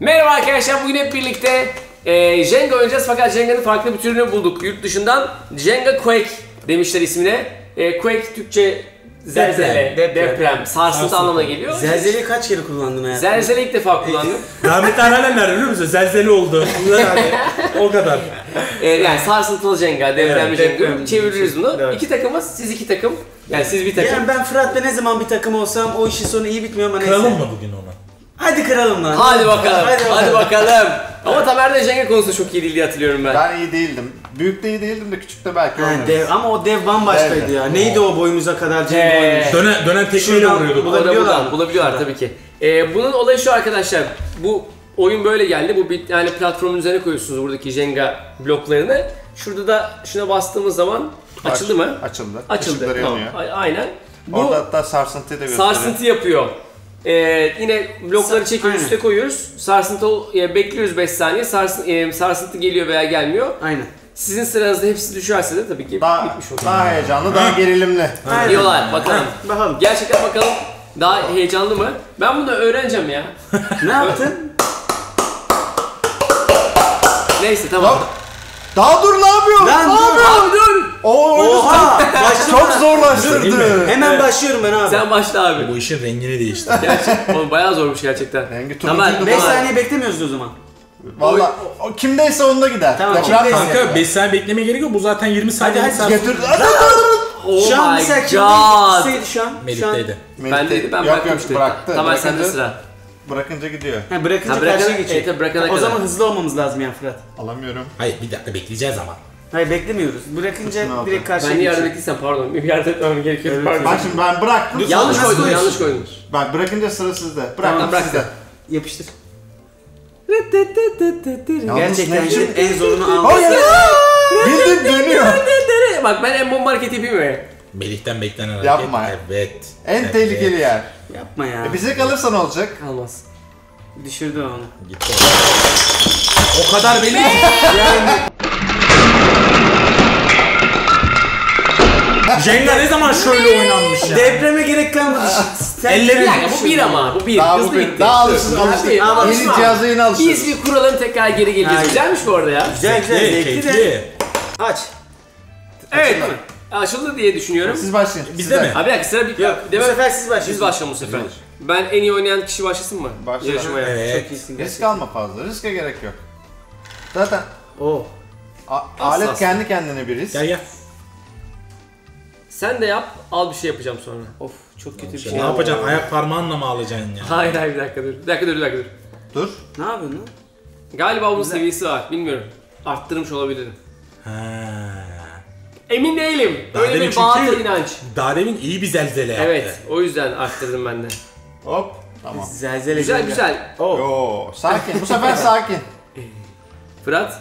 Merhaba arkadaşlar bugün hep birlikte e, Jenga oynayacağız fakat Jenga'nın farklı bir türünü bulduk yurt dışından. Jenga Quake demişler ismine. E, Quake Türkçe zelzele, deprem, Deprem. sarsıntı Sarsıntı. anlamına geliyor. Zelzeleyi kaç kere kullandın hayatında? Zelzele ilk defa kullandım. Rahmetli anneannem nerede biliyor musun? Zelzeli oldu. Yani o kadar. E, yani sarsıntılı Jenga, depremli Evet, Jenga. depremli Çeviririz bunu. Evet. İki takımız, siz iki takım. Yani siz bir takım. Yani ben Fırat'la ne zaman bir takım olsam o işin sonu iyi bitmiyor ama neyse. Kıralım mı bugün onu? Hadi kıralım lan. Hadi bakalım, Hadi hadi bakalım. Ama Tamer de Jenga konusunda çok iyi değil diye hatırlıyorum ben. Ben iyi değildim. Büyük de iyi değildim de küçük de belki oynarız. dev, ama o dev bambaşkaydı Evet. ya. Neydi o boyumuza kadar Cenk Ee, oynamış? Dönen, dönen tekmeyle Şuradan vuruyorduk. bu- O da Bulabiliyorlar buradan, mı? bulabiliyorlar tabii ki. Ee, bunun olayı şu arkadaşlar. Bu oyun böyle geldi. Bu bir tane platformun üzerine koyuyorsunuz buradaki Jenga bloklarını. Şurada da şuna bastığımız zaman açıldı mı? Açıldı. Açıldı. Işıkları Tamam. yanıyor. A- Aynen. Bu Orada hatta sarsıntıyı da gösteriyor. sarsıntı yapıyor. Ee, yine blokları çekiyoruz, aynen. üste koyuyoruz. Sarsıntı e, bekliyoruz 5 saniye. Sarsın, e, sarsıntı geliyor veya gelmiyor. Aynen. Sizin sıranızda hepsi düşerse de tabii ki Daha, bitmiş olur. daha heyecanlı, daha gerilimli. Aynen. Diyorlar bakalım. Ha, Bakalım. Gerçekten bakalım daha heyecanlı mı? Ben bunu öğreneceğim ya. Ne yaptın? Neyse tamam. Lan, daha dur ne yapıyorsun? Lan Ne dur. yapıyorsun? Abi dur. Oha! Çok Değil zorlaştırdı. mi? Hemen başlıyorum ben abi. Sen başla abi. Bu işin rengini değişti. Gerçek, oğlum bayağı zormuş gerçekten. Rengi Tamam, turuncuydu 5 falan. saniye beklemiyoruz o zaman. Valla o kimdeyse onda gider. Tamam, Deprem kimdeyse. kanka. Kanka 5 saniye beklemeye gerek yok. Bu zaten 20 saniye. hadi, Getir. Hadi, hadi, Oh şu an my mesela kim god. gitseydi şu an? Şu an. Melih'teydi. Ben yok, yok, işte. bıraktı. Tamam sende Bırakınca- sıra. Bırakınca gidiyor. Ha, bırakınca Ha, bırakana- karşıya geçecek. evet, bırakana o kadar. zaman hızlı olmamız lazım yani Fırat. Alamıyorum. Hayır bir dakika bekleyeceğiz ama. Hayır beklemiyoruz. Bırakınca direkt karşıya Ben niye yardım geçecek. ettiysem pardon. Bir yardım etmem gerekiyor. Evet, Pardon. Bak şimdi ben bıraktım. Yanlış koyuyorsun? yanlış koydun. Bak bırakınca sıra sizde. Tamam, Bıraktım bırak sizde. Yapıştır. Yalnız Gerçekten ne en zorunu aldı. Hayır. Bildim dönüyor. Bak ben en bomba hareketi yapayım mı? Melih'ten beklenen hareket. Yapma. Evet. En Evet. tehlikeli yer. Yapma ya. E bize kalırsa ne olacak? Kalmaz. Düşürdü onu. Gitti. O kadar belli. Jenga ne zaman şöyle oynanmış ya? Depreme gerek kalmadı. Elleri- dakika bu bir ama bu bir. Daha Hızlı bu bir. gitti. Daha alışsın Abi, ama Yeni cihaza yeni alıştık. Biz bir kuralım tekrar geri geleceğiz. Güzelmiş bu arada ya. Güzel güzel zevkli de. Aç. Evet. Açıldı diye düşünüyorum. Siz başlayın. Bizde mi? Abi bir dakika sıra bir... Yok bu sefer siz başlayın. Biz başlayalım bu sefer. Ben en iyi oynayan kişi başlasın mı? Başla. Yarışmaya. Evet. Çok iyisin Risk alma fazla. Riske gerek yok. Zaten Oo. a- alet kendi kendine bir risk. Gel gel. Sen de yap, al bir şey yapacağım sonra. Of çok kötü bir Şey, şey. ne yapacaksın? Ayak parmağınla mı alacaksın ya? Hayır hayır bir dakika dur. Bir dakika dur bir dakika dur. Dur. Ne yapıyorsun lan? Galiba bunun seviyesi var. Bilmiyorum. Arttırmış olabilirim. Ha. Emin değilim. Daha Öyle demin bir batıl çünkü- inanç. Daha demin iyi bir zelzele yaptı. Evet, o yüzden arttırdım ben de. Hop. Tamam. Zelzele Güzel Jenga. güzel. Oo. Yo, sakin. Bu sefer sakin. Fırat,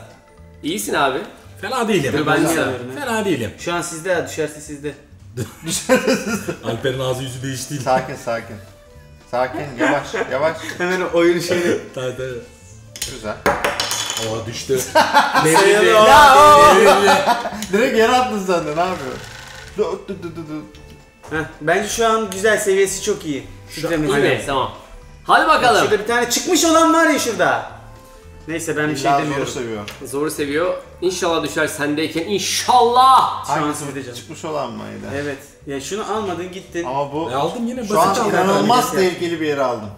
iyisin abi. Fena değilim. Dur ben de ya. Fena değilim. Şu an sizde ha, düşerse sizde. Alper'in ağzı yüzü değişti. Sakin sakin. Sakin. Yavaş yavaş. Hemen oyun şeyini. Tabii tabii. Güzel. O düştü. Sayalım. Ya o. Direkt yere attın sen de ne yapıyorsun? Dur dur dur dur. dur. Heh, bence şu an güzel seviyesi çok iyi. Titremesi. İyi mi? Tamam. Hadi bakalım. Şurada bir tane çıkmış olan var ya şurada. Neyse ben bir şey İlla zoru demiyorum. seviyor. Zoru seviyor. İnşallah düşer sendeyken. İnşallah. Hangisi söyleyeceğim. çıkmış olan mıydı? Evet. Ya şunu almadın gittin. Ama bu E aldım yine şu an basit aldım. inanılmaz tehlikeli bir yere aldım.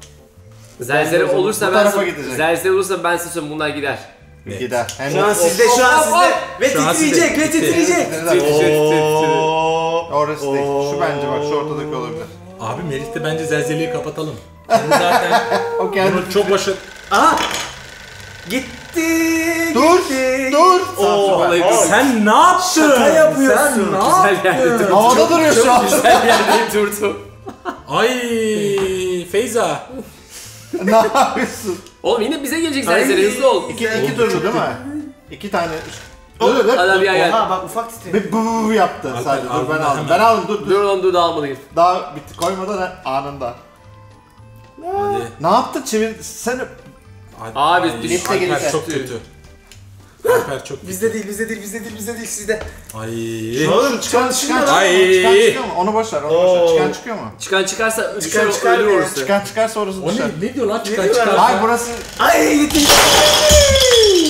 Zelzele olursa ben tarafa gidecek. zelzele olursa ben size söyleyeyim bunlar gider. Evet. Gider. Hem Şu an sizde, şu an sizde. Ve Şu an titreyecek, sizde. ve titreyecek. Oo. Orası değil. Şu bence bak şu ortadaki olabilir. Abi Melih de bence zelzeleyi kapatalım. Şimdi zaten O kendi bunun çok başı... Aha! Gitti. Dur, gitti. dur. Oo, Sen ne yaptın? Şaka yapıyorsun. Sen ne yaptın? durdu. Havada duruyor şu an. Güzel yerde durdu. Ay Feyza. ne yapıyorsun? Oğlum yine bize gelecek zelzele hızlı ol. İki, iki turlu değil mi? İki tane. Dur dur abi ya gel. Oha bak ufak titre. Bir bu bu bu yaptı Alper, sadece. Dur ben aldım. Ben aldım dur dur. Dur oğlum dur dağılmalıyız. Daha bitti koymadan anında. Hadi. Ne yaptın çevir sen Abi, Ay, düştü Alper çok kötü. Alper çok Bizde değil, bizde değil, bizde değil, bizde değil, sizde. Ay. Oğlum çıkan çıkan çıkıyor Ay. mu? Çıkan çıkıyor mu? Onu boş ver. Onu boş ver. Çıkan çıkıyor mu? Çıkan çıkarsa Çıkan düşer çıkar ölür orası. Çıkan çıkarsa orası O düşer. ne, ne diyor lan çıkar diyorlar? çıkar. Hayır burası... Ay gittim.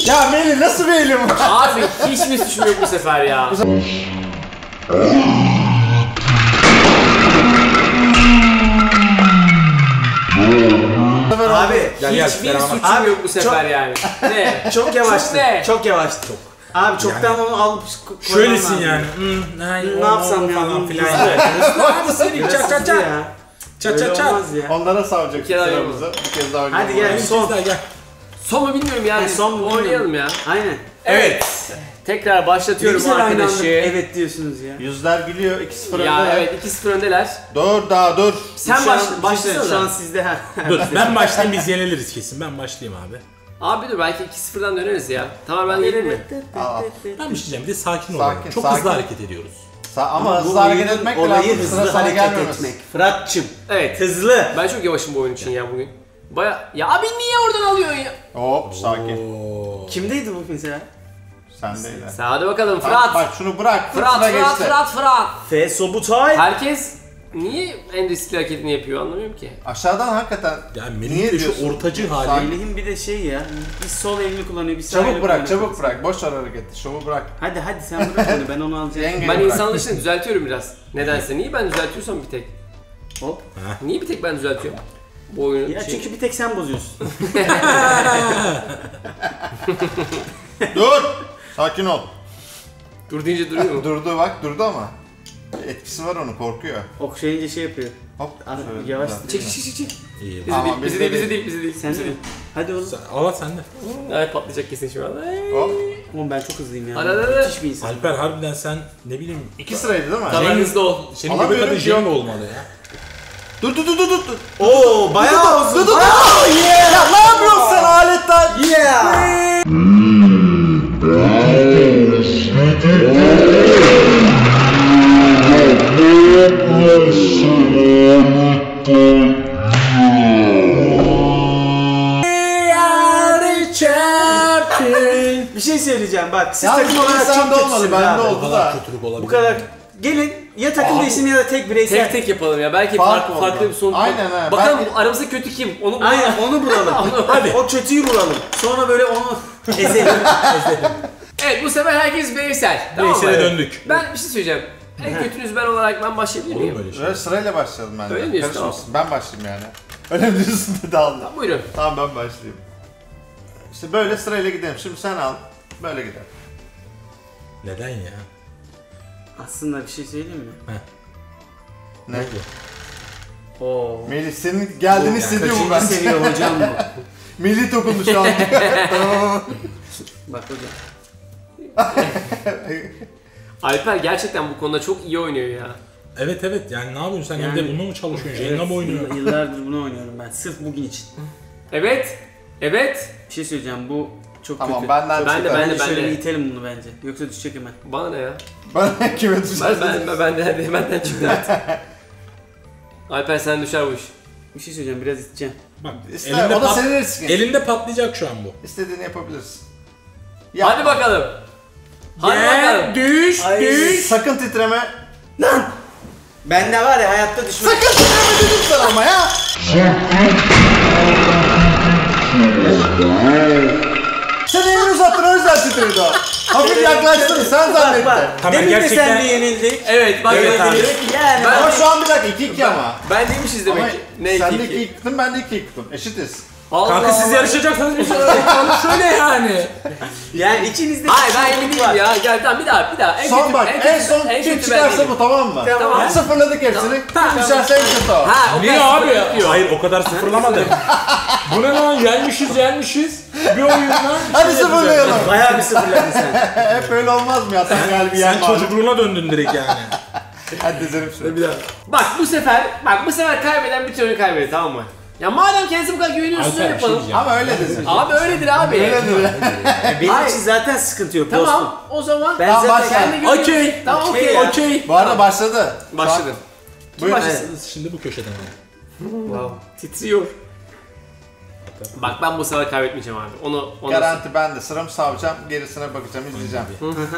Ya Melih nasıl bir elim var? Abi hiç mi suçum yok bu sefer ya? Abi Gel gel. Hiçbir beraber. suçum Abi, yok bu sefer yani. Ne? çok yavaştı. ne? Çok yavaştı. Abi çoktan onu alıp Şöylesin koymam yani. lazım. Hmm, ay, Ne o, yapsam ya? falan filan. Abi seni çat çat çat. ya. Çat Öyle çat çat. olmaz ya. Onlara savacak Bir kere sıramızı. Bir kez daha oynayalım. Hadi gel. Son. son. Gel. Son mu bilmiyorum yani. E, son mu Oynayalım ya. Aynen. Evet. Tekrar başlatıyorum güzel aynı anda arkadaşı. evet diyorsunuz ya. Yüzler gülüyor. 2-0 Ya evet 2-0 öndeler. Dur daha dur. Sen Şu baş, an- başlasana. Şu an sizde ha. Dur ben başlayayım biz yeniliriz kesin. Ben başlayayım abi. Abi dur belki 2-0'dan döneriz ya. Tamam ben geleyim mi? Al. Ben başlayacağım. Bir de sakin Sakin, olalım. Çok sakin. hızlı hareket ediyoruz. Sa- ama hızlı hareket etmek olayı lazım. hızlı Sıra sana hareket gelmemesi. etmek. Fırat'cım. Evet. Hızlı. Ben çok yavaşım bu oyun için ya bugün. Baya... Ya abi niye oradan alıyorsun ya? Hop sakin. Kimdeydi bu mesela? Sen değil. Sen hadi bakalım Bak, Fırat. bak şunu bırak. Fırat, Fırat, geçti. Fırat, Fırat. F. Sobutay. Herkes niye en riskli hareketini yapıyor anlamıyorum ki. Aşağıdan hakikaten Yani Niye Melih'in de şu ortacı hali. Melih'in bir de şey ya. Bir sol elini kullanıyor, bir sağ elini çabuk bırak, kullanıyor. çabuk bırak. Boş ver hareketi. Şovu bırak. Hadi hadi sen bırak onu ben onu alacağım. Ben bırak. düzeltiyorum biraz. Nedense. Niye ben düzeltiyorsam bir tek? Hop. Niye bir tek ben düzeltiyorum? Bu oyunun Ya şeyi. çünkü bir tek sen bozuyorsun. Dur. Sakin ol. Dur deyince duruyor mu? Durdu bak durdu ama. Etkisi var onu korkuyor. Okşayınca şey yapıyor. Hop. Abi, şöyle yavaş. Çek çek çek çek. İyi. Bizi Ama değil, bizi değil, bizi değil. bizi değil. Sen de? Hadi oğlum. Sen- Allah sende. Ay patlayacak kesin şu an. Ay. Hop. Oğlum ben çok hızlıyım ya. Hadi, hadi. Müthiş bir insan. Alper harbiden sen ne bileyim İki sıraydı değil mi? Tamam hızlı ol. senin göbek adı. Jenga olmalı ya. Dur dur dur dur dur. Oo bayağı uzun. Dur dur dur. Ya ne yapıyorsun sen aletten? Yeah. Bir şey söyleyeceğim bak siz Ya takım olarak çok kötüsünüz bende oldu da. Bu kadar. Gelin ya takım değişimi ya da tek bireysel. Tek tek yapalım ya. Belki Fark farklı, oldu. farklı bir sonuç. Aynen ha. Bakalım Ben- bu aramızda kötü kim? Onu bulalım. Aynen onu bulalım. Hadi. O kötüyü bulalım. Sonra böyle onu ezelim. Evet bu sefer herkes bireysel. Tamam mı? Bireysele döndük. Ben bir şey söyleyeceğim. En kötünüz ben olarak ben başlayabilir Olur mu miyim? öyle şey? Böyle sırayla başlayalım bence. Öyle mi diyorsun? Karışmasın. Ben başlayayım yani. Öyle mi diyorsun dedi. Tamam, buyurun. Tamam ben başlayayım. İşte böyle sırayla gidelim. Şimdi sen al. Böyle gidelim. Neden ya? Aslında bir şey söyleyeyim mi? Ne? Oo. Melih senin geldiğini hissediyor mu Kaçıncı ben? seviye hocam bu? Melih dokundu şu an. Bak hocam. Alper gerçekten bu konuda çok iyi oynuyor ya. Evet evet yani ne yapıyorsun sen Yani- evde bununla mı çalışıyorsun? Jenga mı oynuyorsun? Yıllardır bunu oynuyorum ben. Sırf bugün için. Evet. Evet. Bir şey söyleyeceğim bu çok tamam kötü. benden Ben de, çıkar. ben de. Bence şöyle bir itelim bunu bence. Yoksa düşecek hemen. Bana ne ya? Ben kime Ben, düşeceğim? ben, ben, ben de hadi benden çıktı artık. Alper sen düşer bu iş. Bir şey söyleyeceğim biraz iteceğim. Bak elinde, o da pat- senin riskin. elinde patlayacak şu an bu. İstediğini yapabilirsin. Ya, Hadi bakalım. Hadi bakalım. düş, Ay. düş. Sakın titreme. Ben de var ya hayatta düşmek. Sakın titreme dedim sana ama ya. Sen elini uzattın o yüzden titredi o. Hafif yaklaştın sen zannettin. Tamam, Demin de gerçekten- sen de yenildik. Evet bak Evet abi. Yani Ben- Ama şu an bir dakika 2-2 ama. Ben demişiz demek ki. Ne sen de 2 2 yıktın ben de 2 yıktım. Eşitiz. Allah Kanka siz Allah. yarışacaksanız biz yarışacağız. Şöyle yani. yani içinizde Hayır ben emin değilim ya. Gel tamam bir daha bir daha. En Son kötü, bak en, en, kötü, son en kim kötü ben çıkarsa değilim. bu tamam mı? Tamam. Sıfırladık hepsini. Tamam. Kim düşerse en kötü o. Ha o Niye kadar abi? yapıyor. Hayır o kadar sıfırlamadım. Bu ne lan? Yenmişiz yenmişiz. Bir oyundan. Hadi sıfırlayalım. bayağı bir sıfırladın sen. Hep öyle olmaz mı ya? Sen galibi Sen var. çocukluğuna döndün direkt yani. Hadi dizelim şunu. Bir daha. Bak bu sefer bak bu sefer kaybeden bir oyunu kaybeder tamam mı? Ya madem kendinize bu kadar güveniyorsunuz öyle şey yapalım. Ama öyle desin. Abi öyledir abi. Öyledir. Benim için zaten sıkıntı yok dostum. Tamam o zaman Ben Tamam, zaten başla. kendi güveniyorum. Okey. Tamam Okey okey. ya. Okey. Bu arada başladı. Başladım. Buyurun. başlasın? Şimdi bu köşeden. Wow. Titriyor. Bak ben bu sefer kaybetmeyeceğim abi. Onu onu Garanti bende. Sıramı savacağım, gerisine bakacağım, izleyeceğim.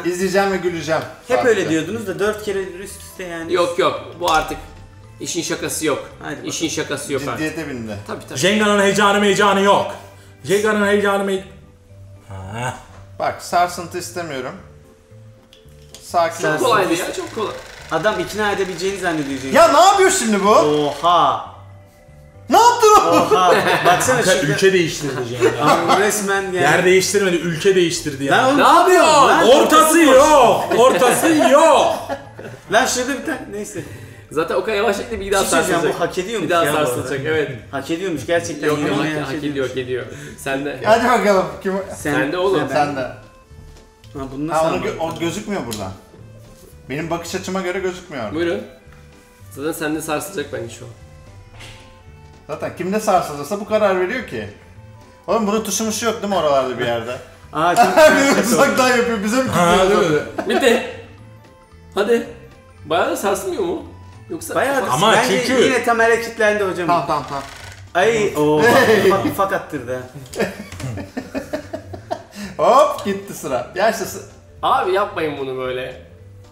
izleyeceğim ve güleceğim. Hep Sadece. öyle diyordunuz da dört kere üst üste yani. Yok yok bu artık işin şakası yok. Hadi bakalım. İşin şakası yok artık. Ciddiyete bindi. Tabii tabii. Jenga'nın heyecanı heyecanı yok. Jenga'nın heyecanı mey... Ha. Bak sarsıntı istemiyorum. Sakin Sen- ol. Çok kolaydı ya çok kolay. Adam ikna edebileceğini zannediyor Cenk. Ya ne yapıyor şimdi bu? Oha. Ne yaptın o? Oha. Baksana Kanka, şurada. ülke değiştirdi Jenga. Aa, resmen yani. Yer değiştirmedi, ülke değiştirdi Lan yani. oğlum Ne yapıyor? Lan, Ortası yok, ortası yok. Lan şurada bir tane neyse. Zaten o kadar yavaş şekilde bir daha Bir şey sarsılacak. bu hak ediyormuş Bir daha ya bu arada. sarsılacak evet. Hak ediyormuş gerçekten. Yok yok yürümeye hak, ediyor hak ediyor. Sen de. Hadi bakalım. Kim? Sen de oğlum. Sen de. Ha, bunu nasıl Ha onu anladın? gö- o gözükmüyor buradan. Benim bakış açıma göre gözükmüyor. Buyurun. Zaten sende sarsılacak bence şu an. Zaten kimde sarsılırsa bu karar veriyor ki. Oğlum bunun tuşu muşu yok değil mi oralarda bir yerde? Aa çok Biri uzaktan yapıyor bize mi tutuyor? Bitti. Hadi. Bayağı da sarsılmıyor mu? Yoksa Bayağı Ama bence çünkü- yine Tamer'e kilitlendi hocam. Tamam tamam tamam. Ay o ufak ufak attırdı. ha. Hop gitti sıra. Ya işte sı- Abi yapmayın bunu böyle.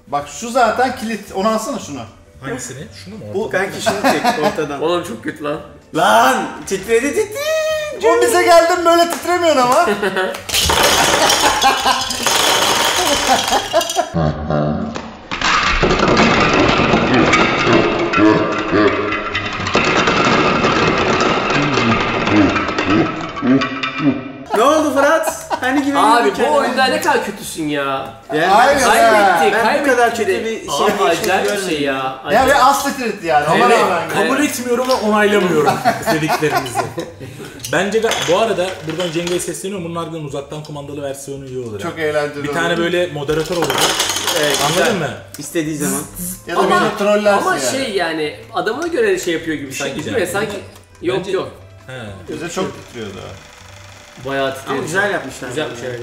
Bak şu zaten kilit. Onu alsana şunu. Hangisini? Şunu mu? Bu kanki şunu çek ortadan. Oğlum çok kötü lan. Lan titredi titredi. O bize geldin böyle titremiyorsun ama. Fırat? Hani güveniyordun Abi bu oyunda ne kadar kötüsün ya. Yani Aynen. Kaybettik, Ben bu kaybettik. kadar kötü bir şey Abi acayip bir görmedim. şey ya. ya Acayip. ve az titretti yani. Ona Evet. rağmen. Kabul etmiyorum ve onaylamıyorum dediklerinizi. Bence ga- bu arada buradan Cenga'ya sesleniyorum. Bunun harbiden uzaktan kumandalı versiyonu iyi olur. Çok eğlenceli Bir tane oldu. böyle moderatör olur. Evet, Anladın mı? İstediği zaman. Ya da Ama, beni trollersin ama yani. şey yani adamına göre şey yapıyor gibi sanki değil mi? diyeceğim. Sanki yok Bence- yok. He. Bize çok titriyordu. Bayağı Ama titriyor. güzel yapmışlar. Güzelmiş evet.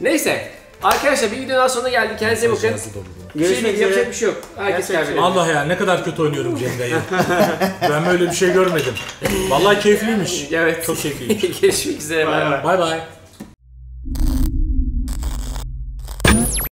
Neyse. Arkadaşlar bir videonun daha sonuna geldik. Kendinize iyi bakın. Şey Görüşmek değil, yapacak üzere. bir şey yok. Herkes kaybediyor. Allah ya ne kadar kötü oynuyorum Cenga'yı. ben böyle bir şey görmedim. Vallahi keyifliymiş. Evet. Çok keyifliymiş. Görüşmek üzere. Bay bay. Bay bay.